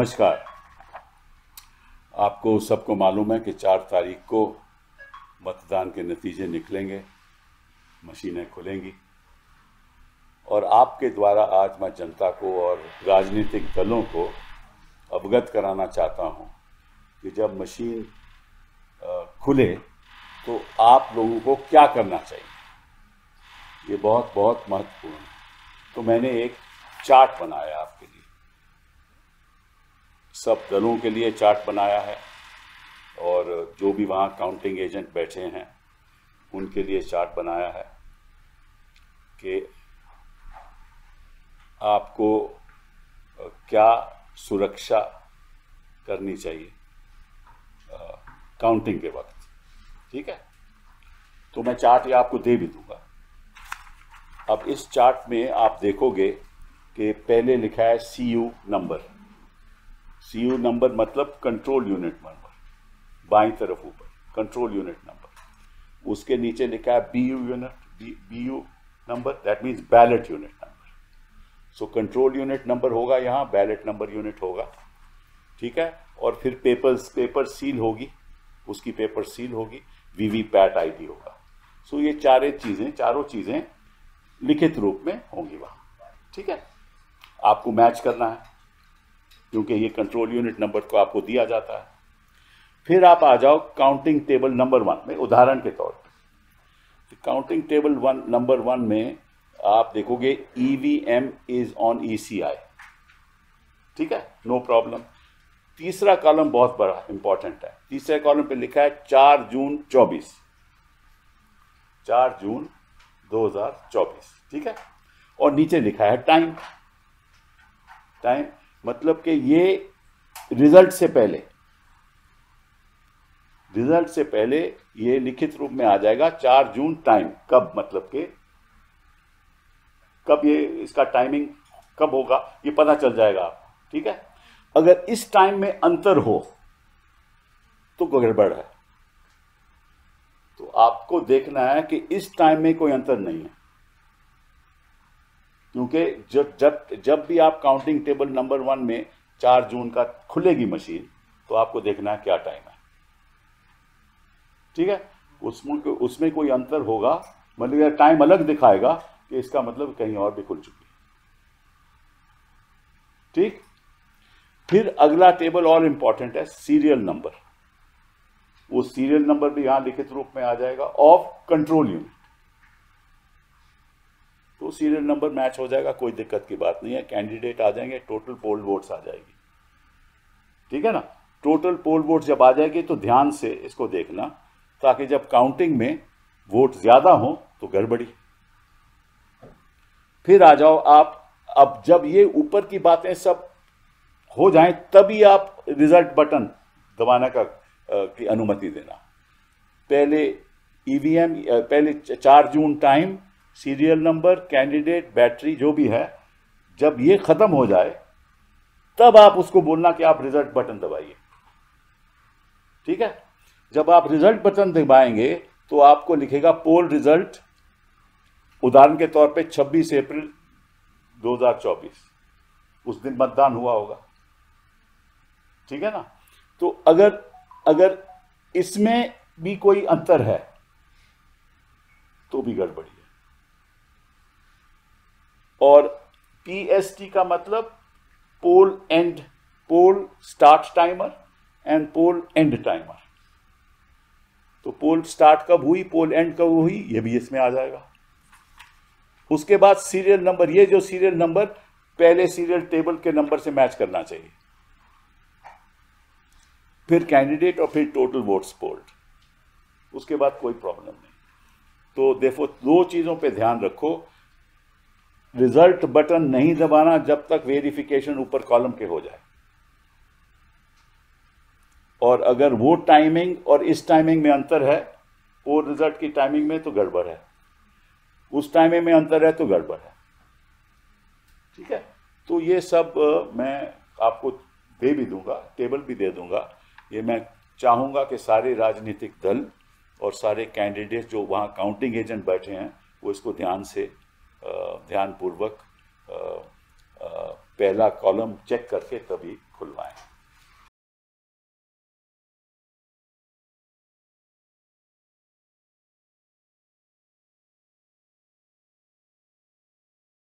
नमस्कार। आपको सबको मालूम है कि चार तारीख को मतदान के नतीजे निकलेंगे, मशीनें खुलेंगी। और आपके द्वारा आज मैं जनता को और राजनीतिक दलों को अवगत कराना चाहता हूँ कि जब मशीन खुले तो आप लोगों को क्या करना चाहिए? ये बहुत बहुत महत्वपूर्ण है। तो मैंने एक चार्ट बनाया आपके लिए। सब दलों के लिए चार्ट बनाया है और जो भी वहाँ काउंटिंग एजेंट बैठे हैं, उनके लिए चार्ट बनाया है कि आपको क्या सुरक्षा करनी चाहिए काउंटिंग के वक्त। ठीक है? तो मैं चार्ट ये आपको दे भी दूँगा। अब इस चार्ट में आप देखोगे कि पहले लिखा है C U number. C U number मतलब कंट्रोल यूनिट नंबर, बाई तरफ़ ऊपर, कंट्रोल यूनिट नंबर। उसके नीचे लिखा है B U unit B U number that means ballot unit number so control unit number होगा यहाँ बैलेट नंबर यूनिट होगा, ठीक है? और फिर पेपर्स पेपर सील होगी, उसकी पेपर सील होगी वीवी पैट आई होगा। सो so, ये चारे चीज़ें, चारों चीज़ें लिखित रूप में होंगी वहाँ, ठीक है? आपको मैच करना है। क्योंकि ये कंट्रोल यूनिट नंबर को आपको दिया जाता है। फिर आप आ जाओ काउंटिंग टेबल नंबर वन में, उदाहरण के तौर पर counting table one number one में आप देखोगे E V M is on E C I ठीक है? नो प्रॉब्लम तीसरा कॉलम बहुत बड़ा इंपॉर्टेंट है। तीसरे कॉलम पे लिखा है चार जून चौबीस। चार जून 2024 ठीक है? और नीचे लिखा है टाइम टाइम मतलब कि ये रिज़ल्ट से पहले, रिज़ल्ट से पहले ये लिखित रूप में आ जाएगा चार जून टाइम कब मतलब के, कब ये इसका टाइमिंग कब होगा, ये पता चल जाएगा आपको, ठीक है? अगर इस टाइम में अंतर हो तो गड़बड़ है। तो आपको देखना है कि इस टाइम में कोई अंतर नहीं है। क्योंकि जब जब जब भी आप काउंटिंग टेबल नंबर वन में चार जून का खुलेगी मशीन तो आपको देखना है क्या टाइम है। ठीक है? उसमें उसमें कोई अंतर होगा मतलब टाइम अलग दिखाएगा कि इसका मतलब कहीं और भी खुल चुकी है। ठीक? फिर अगला टेबल और इंपॉर्टेंट है सीरियल नंबर वो सीरियल नंबर भी यहाँ लिखित रूप में आ जाएगा of control unit serial number match हो जाएगा, कोई दिक्कत की बात नहीं है। कैंडिडेट आ जाएँगे टोटल पोल वोट्स आ जाएगी। ठीक है ना? टोटल पोल वोट्स जब आ जाएगी तो ध्यान से इसको देखना, ताकि जब काउंटिंग में वोट ज़्यादा हो तो गड़बड़ी। फिर आ जाओ आप, अब जब ये ऊपर की बातें सब हो जाएँ, तभी आप रिज़ल्ट बटन दबाने का की अनुमति देना। पहले ईवीएम पहले चार जून time serial number, candidate, battery, जो भी है, जब ये खत्म हो जाए, तब आप उसको बोलना कि आप रिज़ल्ट बटन दबाइए। ठीक है? जब आप रिज़ल्ट बटन दबाएँगे तो आपको लिखेगा पोल रिज़ल्ट, उदाहरण के तौर पे 26 अप्रैल 2024 उस दिन मतदान हुआ होगा। ठीक है ना? तो अगर अगर इसमें भी कोई अंतर है तो भी गड़बड़ी और पीएसटी का मतलब poll end poll start timer end poll end timer तो पोल स्टार्ट कब हुई पोल एंड कब हुई, ये भी इसमें आ जाएगा। उसके बाद सीरियल नंबर ये जो सीरियल नंबर पहले सीरियल टेबल के नंबर से मैच करना चाहिए। फिर कैंडिडेट और फिर टोटल वोट्स पोल्ड उसके बाद कोई प्रॉब्लम नहीं। तो देखो दो चीज़ों पे ध्यान रखो। रिज़ल्ट बटन नहीं दबाना जब तक वेरिफिकेशन ऊपर कॉलम के हो जाए। और अगर वो टाइमिंग और इस टाइमिंग में अंतर है, वो रिज़ल्ट की टाइमिंग में तो गड़बड़ है। उस टाइमिंग में अंतर है तो गड़बड़ है। ठीक है? तो ये सब मैं आपको दे भी दूँगा, टेबल भी दे दूँगा। ये मैं चाहूँगा कि सारे राजनीतिक दल और सारे कैंडिडेट जो वहाँ काउंटिंग एजेंट बैठे हैं, वो इसको ध्यान से ध्यानपूर्वक पहला कॉलम चेक करके तभी खुलवाएँ।